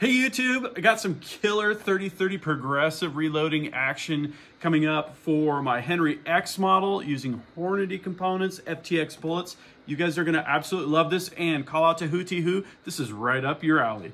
Hey YouTube, I got some killer 3030 progressive reloading action coming up for my Henry X model using Hornady components, FTX bullets. You guys are gonna absolutely love this and call out to WHOTEEWHO. This is right up your alley.